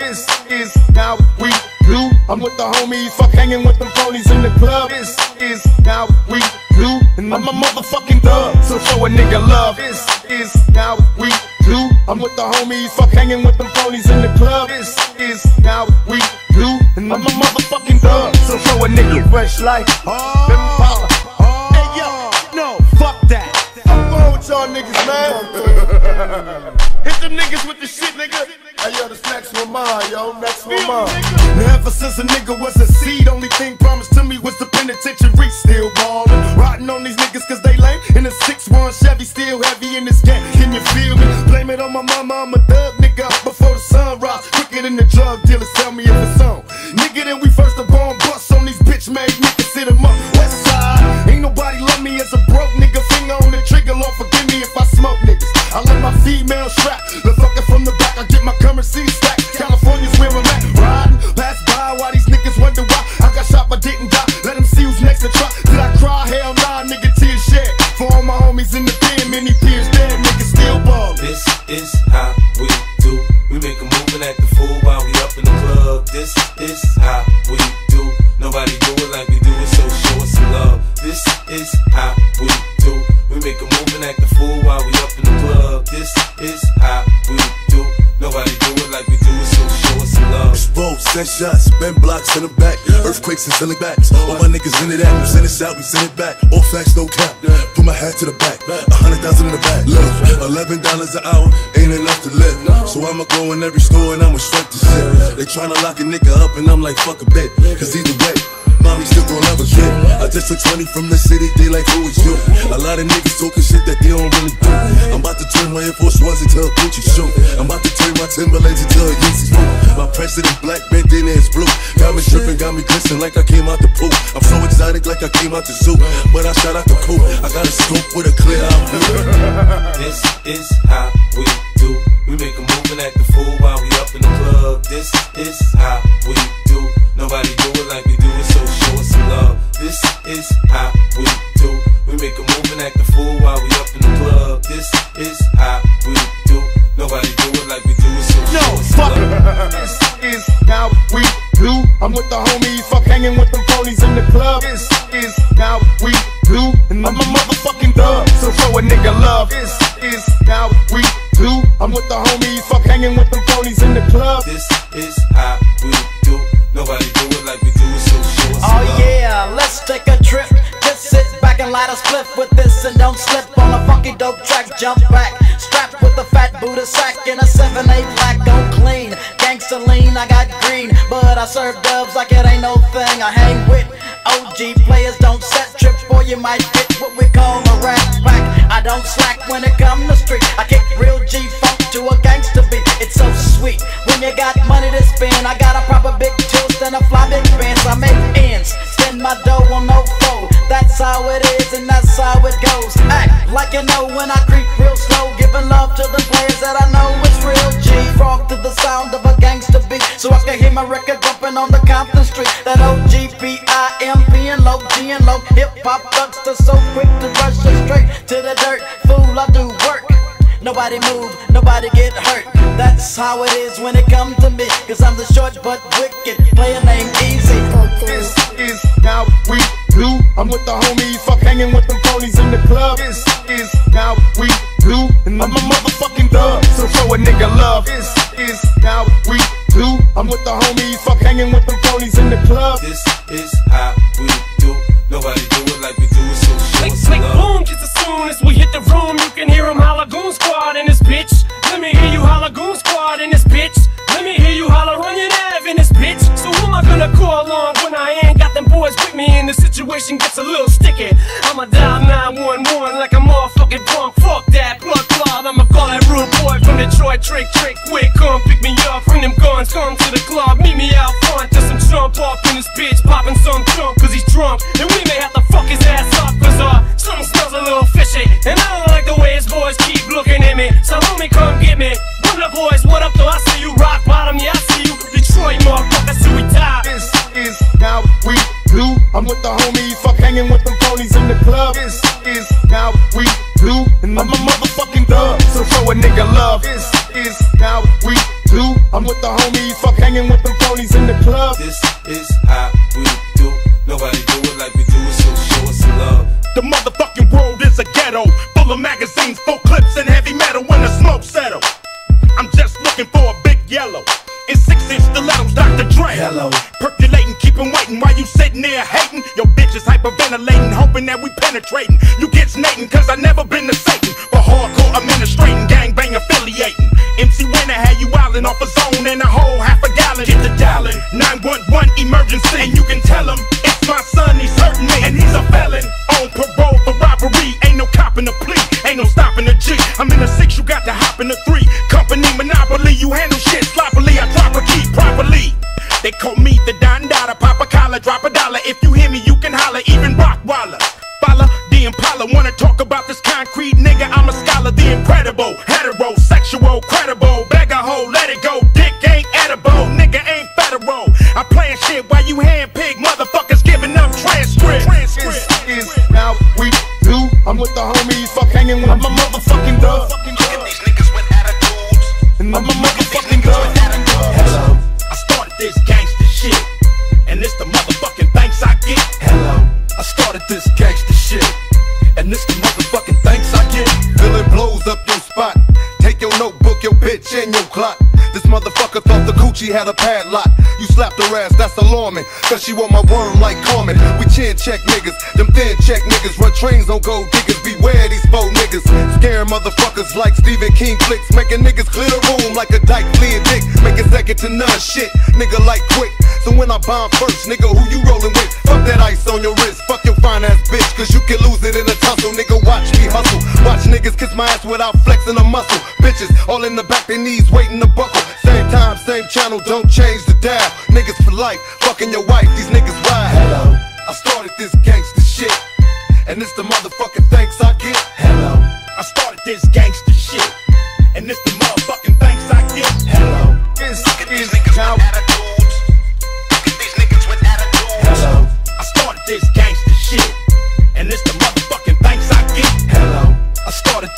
This is how we do. I'm with the homies, fuck hanging with them ponies in the club. This is how we do. And I'm a motherfucking thug, so show a nigga love. This is how we do. I'm with the homies, fuck hanging with them ponies in the club. This is how we do. And I'm a motherfucking thug, so show a nigga fresh life. Impala. Hey yo, no, fuck that. I'm going with y'all niggas, man. Them niggas with the shit, nigga. Hey yo, this next one mine, yo. Next one mine. Now, ever since a nigga was a seed, only thing promised to me was the penitentiary. Still ballin', rotting on these niggas cause they lame. In a 6-1 Chevy, still heavy in this game. Can you feel me? Blame it on my mama, I'm a thug nigga. Before the sun rise, quicker than the drug dealers. Tell me if it's on. Nigga, then we first the bomb bust on these bitch made niggas. Sit 'em up, west side. Ain't nobody love me shots, bend blocks, send them back. Earthquakes and selling backs. All my niggas in it at, we send it out, we send it back. All facts, no cap. Put my hat to the back, a hundred thousand in the back. Look, eleven dollars an hour ain't enough to live. So I'ma go in every store and I'ma strike the shit. They tryna lock a nigga up and I'm like, fuck a bit. Cause either way, mommy still gon' love kid. I just took 20 from the city, they like, who is you? A lot of niggas talking shit that they don't really do. I'm about to turn my Air Force Ones into a Gucci shoe. I'm about to turn my Timberlands into a Yeezy boot. My president black, bandana is blue. Got me tripping, got me glistening like I came out the pool. I'm so exotic like I came out the zoo. But I shot out the coop. I got a scope with a clear out view. This is how we do. We make a move and act the fool while we up in the club. This is how we do. With the homies, fuck hanging with them ponies in the club. This is how we do. And I'm a motherfucking thug, so show a nigga love. This is how we do. I'm with the homies, fuck hanging with them ponies in the club. This is how we do. Nobody do it like we do it, so show us Oh love. yeah, let's take a trip. Just sit back and light a spliff with this and don't slip on a funky dope track. Jump back, strapped with a fat Buddha sack and a 7-8 black on clean. Gangsta lean, I got green, but I serve dubs like it ain't no thing. I hang with OG players, don't set trips, boy, you might get what we call a rat pack. I don't slack when it come to street. I kick real G funk to a gangsta beat. It's so sweet when you got money to spend. I got a proper big toast and a fly big fence. I make ends, spend my dough on no foe. That's how it is and that's how it goes. Act like you know when I creep real slow, giving love to the players that I know it's real G. Frog to the sound of a gangsta beat, so I can hear my record bumping on the Compton Street. That OG P-I-M-P and low G and low hip hop thugs so quick to rush us straight to the dirt. Fool, I do work. Nobody move, nobody get hurt. That's how it is when it comes to me. Cause I'm the short but wicked player named Eazy. This is how we do. I'm with the homies, fuck hanging with them ponies in the club. This is how we do. And I'm a motherfucking thug, so show a nigga love. This is how we do. I'm with the homies, fuck hanging with them ponies in the club. This is how we do. Nobody do it like we do it, so show Click, us some click, love. boom, just as soon as we hit the room, you can hear 'em holla goon squad in this bitch. Let me hear you holla goon squad in this bitch. Let me hear you holla run your nav in this bitch. So who am I gonna call on when I ain't got them boys with me and the situation gets a little sticky? I'ma dial 911 like a motherfucking drunk. Fuck that blood clot. I'ma call that rude boy from Detroit. Trick, trick, quick, come pick me up. Bring them guns, come to the club. Meet me out front. Just some jump off in this bitch, popping some trunk cause he's drunk. And we may have to fuck his ass homie, come. What up, boys? What up, though? I see you rock bottom. Yeah, I see you Detroit, motherfucker. See we top. This is how we do. I'm with the homies, fuck hanging with them ponies in the club. This is how we do. And I'm a motherfucking thug, so show a nigga love. This is how we do. I'm I'm with the homies, fuck hanging with them ponies in the club. This is how we do. Nobody do it like we do it, so show us some love. The motherfucking world is a ghetto, full of magazines, hyperventilating, hoping that we penetrating. You get snating, cause I never been to Satan. For hardcore administrating, gangbang affiliating. MC Winner had you wildin' off a zone and a whole half a gallon. Get the dialing, 911 emergency. And you can tell him, it's my son, he's hurting me. And he's a felon, on parole for robbery. Ain't no copping a plea, ain't no stopping the G. I'm in a six, you got to hop in the three. Company monopoly, you handle shit sloppily. I drop a key properly. They call me the Don Dada, pop a collar, drop a dollar. If you hear me, wanna talk about this concrete nigga? I'm a scholar, the incredible, heterosexual, credible, beg a hoe, let it go. Dick ain't edible, nigga ain't federal. I plan shit while you handpick motherfuckers giving up transcript. This is how we do. I'm with the homies, fuck hanging with I'm a motherfucking dog. These niggas with attitudes. And I'm a motherfucking dog. Hello. I started this gangster shit, had a padlock. You slapped her ass, that's alarming. Cause she want my worm like Carmen. We chin check niggas, them thin check niggas. Run trains on gold diggers. Beware these faux niggas. Scaring motherfuckers like Stephen King flicks. Making niggas clear the room like a dyke fleeing dick. Making second to none shit. Nigga like quick. So when I bomb first, nigga, who you rolling with? Fuck that ice on your wrist. Fuck your fine ass bitch. Cause you can lose it in a tussle. Nigga, watch me hustle. Watch niggas kiss my ass without flexing a muscle. Bitches all in the back, their knees waiting to buckle. Same time, same channel, don't change the dial. Niggas for life, fucking your wife, these niggas wild. Hello. I started this gangster shit, and it's the motherfucking thanks I get. Hello. I started this gangster shit, and it's the motherfucking thanks I get. Hello. This is how. Hello. I started this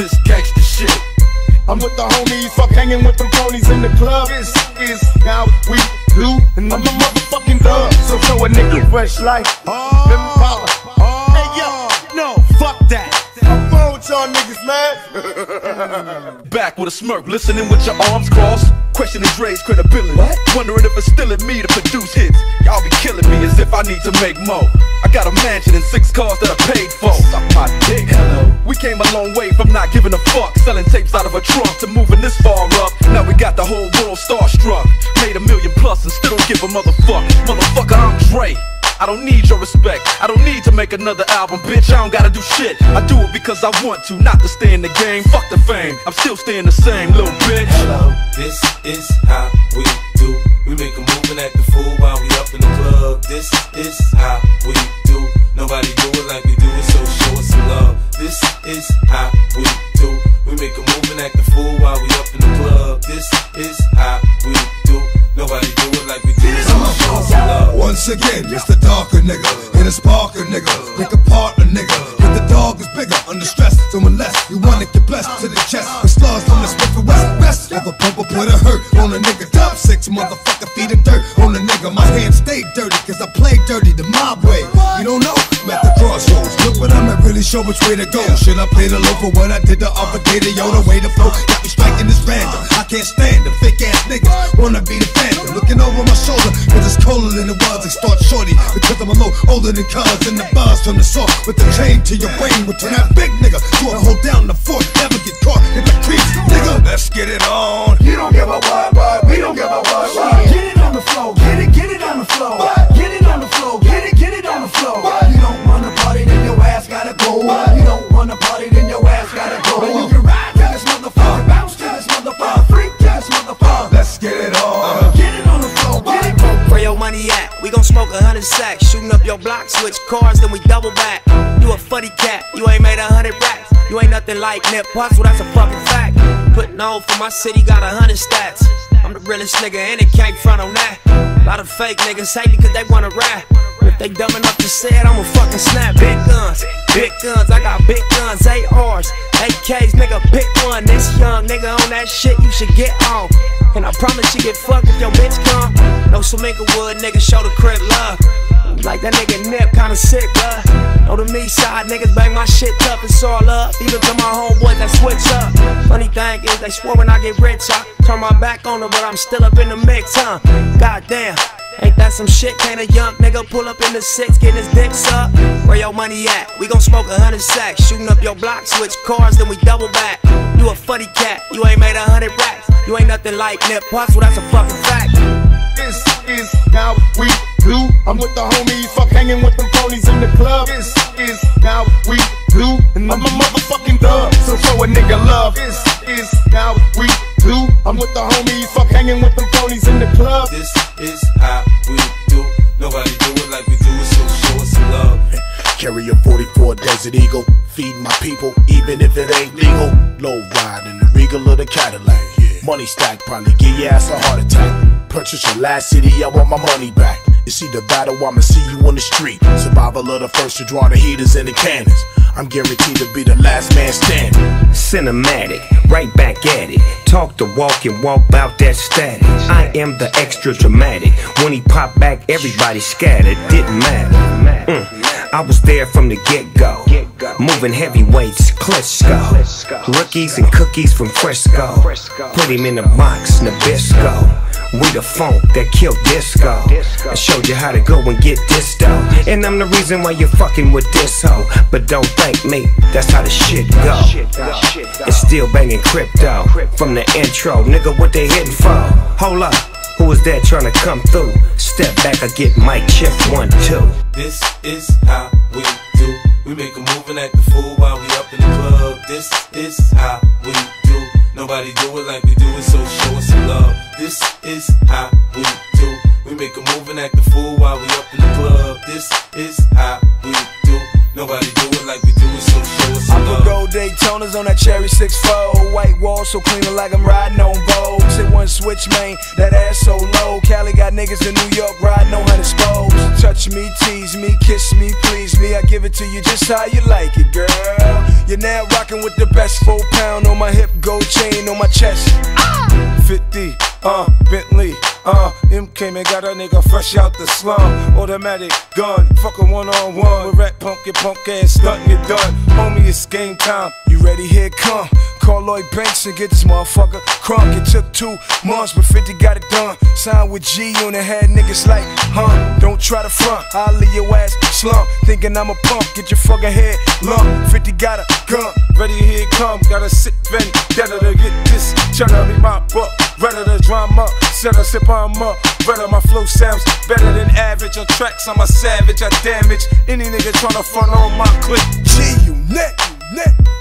this gangster shit. I'm with the homies, fuck hanging with them ponies in the club. This is how we do, and I'm a motherfucking thug. So show a nigga fresh life. Oh. Impala. Y'all niggas, man? Back with a smirk, listening with your arms crossed. Questioning Dre's credibility. Wondering if it's still in me to produce hits. Y'all be killing me as if I need to make more. I got a mansion and six cars that I paid for. Suck my dick. Hello. We came a long way from not giving a fuck. Selling tapes out of a trunk to moving this far up. Now we got the whole world starstruck. Made a million plus and still don't give a motherfuck. Motherfucker, I'm Dre. I don't need your respect. I don't need to make another album, bitch. I don't gotta do shit. I do it because I want to, not to stay in the game. Fuck the fame. I'm still staying the same, little bitch. Hello, this is how we do. We make a move and act the fool while we up in the club. This is how we do. Nobody do it like we do it, so show us some love. This is how we do. We make a move and act the fool while we up in the club. This is how we do. Nobody do it like we do Once again, it's the darker nigga, and it's Parker nigga. Apart a nigga, but the dog is bigger, under stress. So unless you wanna get blessed to the chest, with slugs from the Smith West, best a pumper put a hurt on a nigga. Top six, motherfucker, feet of dirt on a nigga. My hands stay dirty, cause I play dirty the mob crossroads. Look what I'm at, really show which way to go. Should I play the low for what I did the other day? The yo, the way to flow, got me striking this random. I can't stand them fake ass niggas, wanna be the phantom. Looking over my shoulder, cause it's colder than it was. They start shorty, because I'm a little older than cars. And the bars from the saw with the chain to your brain. Will turn that big nigga to a hold down the fort. Never get caught in the crease, nigga. Let's get it on. You don't give a what, what? We don't give a what, what? Get it on the floor, get it, get it on the floor. Get it on the floor, shooting up your block, switch cars, then we double back. You a funny cat, you ain't made a hundred racks. You ain't nothing like Nip Hussle, that's a fucking fact. Putting on for my city, got a hundred stats. I'm the realest nigga, and it can't front on that. A lot of fake niggas hate me cause they wanna rap. If they dumb enough to say it, I'ma fucking snap. Big guns, big guns, I got big guns, ARs, AKs, nigga, pick one. This young nigga on that shit, you should get on. And I promise you get fucked if your bitch come. No some wood, nigga, show the crib love. Like that nigga Nip, kinda sick, bruh. Know the me side niggas bang my shit tough, it's all up. Even to my homeboys that switch up. Funny thing is, they swore when I get rich, I turn my back on them, but I'm still up in the mix, huh? Goddamn. Ain't that some shit? Can't a young nigga pull up in the six, getting his dick sucked? Where your money at? We gon' smoke a hundred sacks, shooting up your block, switch cars, then we double back. You a funny cat, you ain't made a hundred racks. You ain't nothing like Nip Hussle, well, that's a fucking fact. This is how we do. I'm with the homies, fuck hanging with them ponies in the club. This is how we do. And I'm a motherfucking dub, so show a nigga love. This is how we do. I'm with the homies, fuck hanging with them ponies in the club. This is Desert Eagle, feed my people, even if it ain't legal. Low ride in the regal of the Cadillac. Money stack, probably give your ass a heart attack. Purchase your last city, I want my money back. You see the battle, I'ma see you on the street. Survival of the first to draw the heaters and the cannons. I'm guaranteed to be the last man standing. Cinematic, right back at it. Talk the walk and walk about that status. I am the extra dramatic. When he popped back, everybody scattered. Didn't matter. Mm. I was there from the get go. Moving heavyweights, Klitschko. Rookies and cookies from Frisco. Put him in a box, Nabisco. We the funk that killed disco. I showed you how to go and get this. And I'm the reason why you're fucking with this hoe. But don't thank me, that's how the shit go. It's still banging crypto. From the intro, nigga, what they hitting for? Hold up. Who is that trying to come through? Step back, I get mic check one, two. This is how we do. We make a move and act the fool while we up in the club. This is how we do. Nobody do it like we do it, so show us some love. This is how we do. We make a move and act the fool while we up in the club. This is how we do. Nobody do it like we do Daytonas on that cherry 6-4 White wall so clean like I'm riding on Vogue. Say one switch, man, that ass so low. Cali got niggas in New York riding on hundred spokes. Touch me, tease me, kiss me, please me. I give it to you just how you like it, girl. You're now rocking with the best Four pound on my hip, gold chain on my chest. Ah! 50, uh, Bentley uh, Em came and got a nigga fresh out the slum. Automatic gun, fuckin' one on one. With rat punk, get punk ass stuntin' get done. Homie, it's game time. You ready? Here come. Call Lloyd Banks and get this motherfucker crunk. It took two months, but 50 got it done. Signed with G on the head, niggas like, huh? Don't try to front, I'll leave your ass slump. Thinking I'm a punk, get your fucking head lump. 50 got a gun, ready, here come. Got a sick vendetta to get this. Cheddar be my buck, ready to drama. Set a sip on up. Better my flow sounds better than average. On tracks, I'm a savage. I damage any nigga tryna front on my clip. G, you net, you net.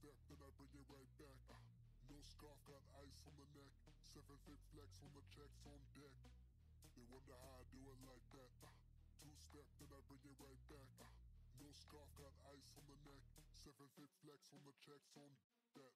Step, then I bring it right back. Uh, no scarf, got ice on the neck. Seven fit flex on the checks on deck. They wonder how I do it like that. Uh, two step, then I bring it right back. Uh, no scarf, got ice on the neck. Seven fit flex on the checks on deck.